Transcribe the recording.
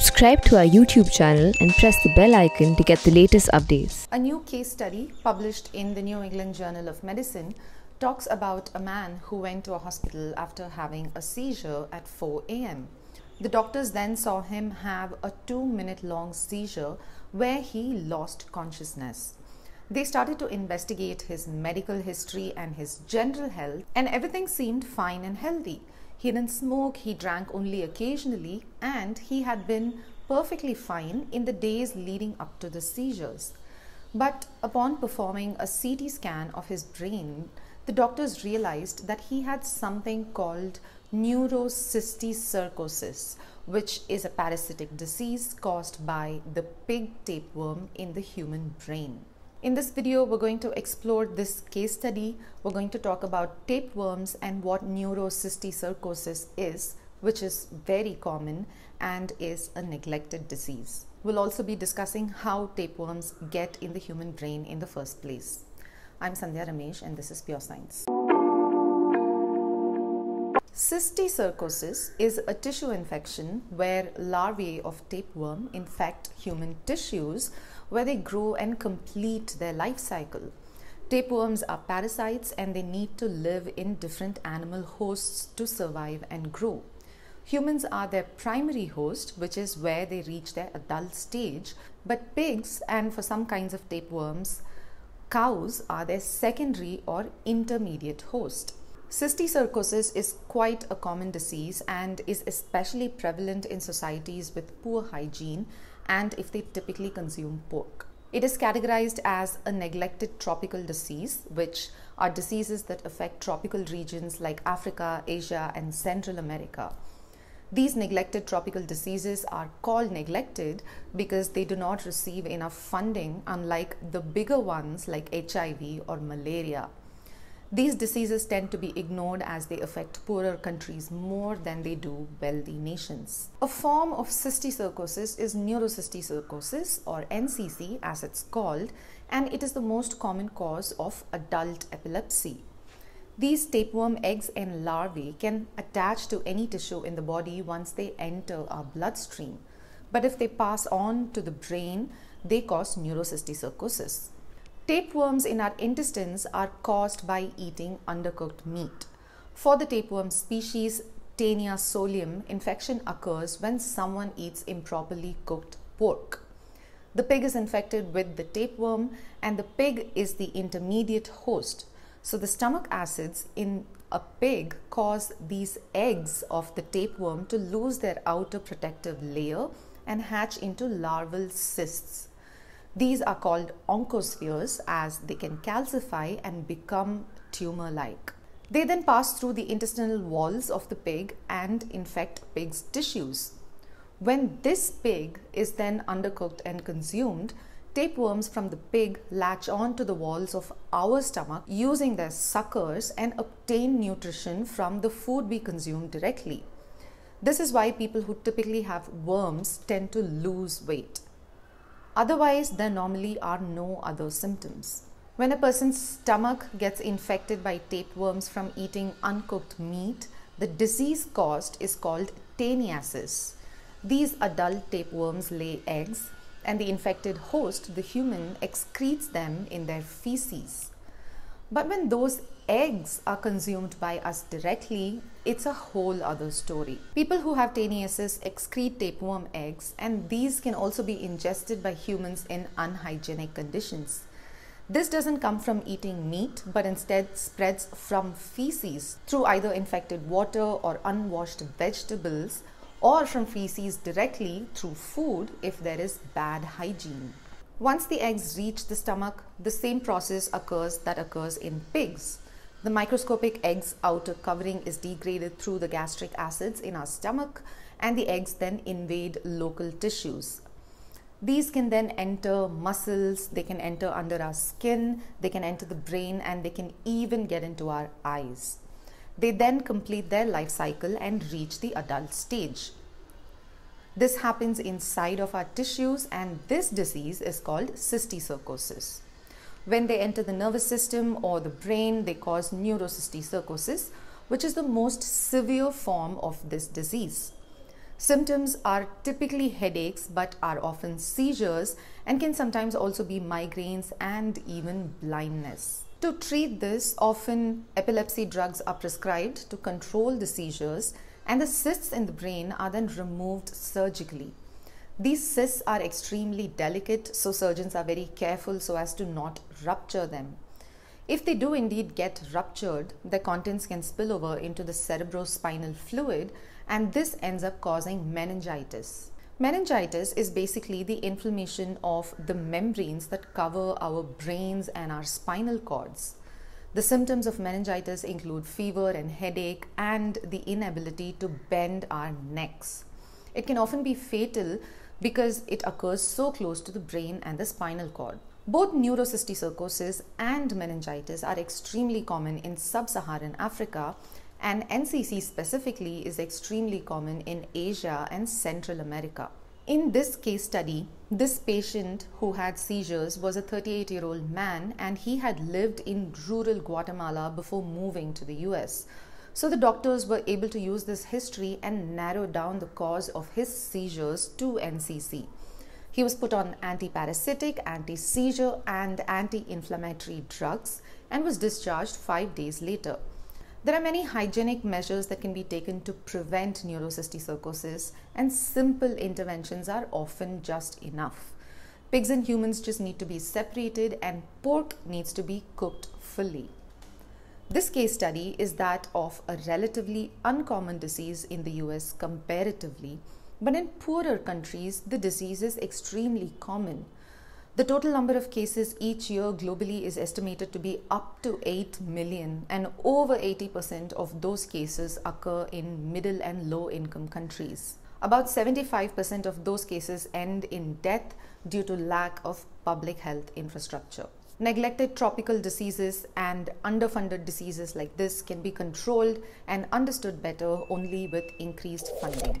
Subscribe to our YouTube channel and press the bell icon to get the latest updates. A new case study published in the New England Journal of Medicine talks about a man who went to a hospital after having a seizure at 4 a.m. The doctors then saw him have a two minute long seizure where he lost consciousness. They started to investigate his medical history and his general health, and everything seemed fine and healthy. He didn't smoke, he drank only occasionally, and he had been perfectly fine in the days leading up to the seizures. But upon performing a CT scan of his brain, the doctors realized that he had something called neurocysticercosis, which is a parasitic disease caused by the pig tapeworm in the human brain. In this video, we're going to explore this case study. We're going to talk about tapeworms and what neurocysticercosis is, which is very common and is a neglected disease. We'll also be discussing how tapeworms get in the human brain in the first place. I'm Sandhya Ramesh and this is Pure Science. Cysticercosis is a tissue infection where larvae of tapeworm infect human tissues where they grow and complete their life cycle. Tapeworms are parasites and they need to live in different animal hosts to survive and grow. Humans are their primary host, which is where they reach their adult stage, but pigs and for some kinds of tapeworms, cows are their secondary or intermediate host. Cysticercosis is quite a common disease and is especially prevalent in societies with poor hygiene and if they typically consume pork. It is categorized as a neglected tropical disease, which are diseases that affect tropical regions like Africa, Asia, and Central America. These neglected tropical diseases are called neglected because they do not receive enough funding, unlike the bigger ones like HIV or malaria. These diseases tend to be ignored as they affect poorer countries more than they do wealthy nations. A form of cysticercosis is neurocysticercosis or NCC as it's called and it is the most common cause of adult epilepsy. These tapeworm eggs and larvae can attach to any tissue in the body once they enter our bloodstream. But if they pass on to the brain, they cause neurocysticercosis. Tapeworms in our intestines are caused by eating undercooked meat. For the tapeworm species Taenia solium, infection occurs when someone eats improperly cooked pork. The pig is infected with the tapeworm, and the pig is the intermediate host. So, the stomach acids in a pig cause these eggs of the tapeworm to lose their outer protective layer and hatch into larval cysts. These are called oncospheres as they can calcify and become tumor like. They then pass through the intestinal walls of the pig and infect pig's tissues. When this pig is then undercooked and consumed, tapeworms from the pig latch on to the walls of our stomach using their suckers and obtain nutrition from the food we consume directly. This is why people who typically have worms tend to lose weight. Otherwise, there normally are no other symptoms. When a person's stomach gets infected by tapeworms from eating uncooked meat, the disease caused is called taeniasis. These adult tapeworms lay eggs, and the infected host, the human, excretes them in their feces. But when those eggs are consumed by us directly, it's a whole other story. People who have taeniasis excrete tapeworm eggs, and these can also be ingested by humans in unhygienic conditions. This doesn't come from eating meat, but instead spreads from feces through either infected water or unwashed vegetables, or from feces directly through food if there is bad hygiene. Once the eggs reach the stomach, the same process occurs that occurs in pigs. The microscopic egg's outer covering is degraded through the gastric acids in our stomach, and the eggs then invade local tissues. These can then enter muscles, they can enter under our skin, they can enter the brain, and they can even get into our eyes. They then complete their life cycle and reach the adult stage. This happens inside of our tissues, and this disease is called cysticercosis. When they enter the nervous system or the brain, they cause neurocysticercosis, which is the most severe form of this disease. Symptoms are typically headaches but are often seizures and can sometimes also be migraines and even blindness. To treat this, often epilepsy drugs are prescribed to control the seizures, and the cysts in the brain are then removed surgically. These cysts are extremely delicate, so surgeons are very careful so as to not rupture them. If they do indeed get ruptured, the contents can spill over into the cerebrospinal fluid, and this ends up causing meningitis. Meningitis is basically the inflammation of the membranes that cover our brains and our spinal cords. The symptoms of meningitis include fever and headache and the inability to bend our necks. It can often be fatal because it occurs so close to the brain and the spinal cord. Both neurocysticercosis and meningitis are extremely common in sub Saharan Africa, and NCC specifically is extremely common in Asia and Central America. In this case study, this patient who had seizures was a 38 year old man and he had lived in rural Guatemala before moving to the US. So the doctors were able to use this history and narrow down the cause of his seizures to NCC. He was put on antiparasitic, anti seizure, and anti inflammatory drugs and was discharged five days later. There are many hygienic measures that can be taken to prevent neurocysticercosis, and simple interventions are often just enough. Pigs and humans just need to be separated, and pork needs to be cooked fully. This case study is that of a relatively uncommon disease in the US comparatively, but in poorer countries, the disease is extremely common. The total number of cases each year globally is estimated to be up to 8 million, and over 80% of those cases occur in middle and low income countries. About 75% of those cases end in death due to lack of public health infrastructure. Neglected tropical diseases and underfunded diseases like this can be controlled and understood better only with increased funding.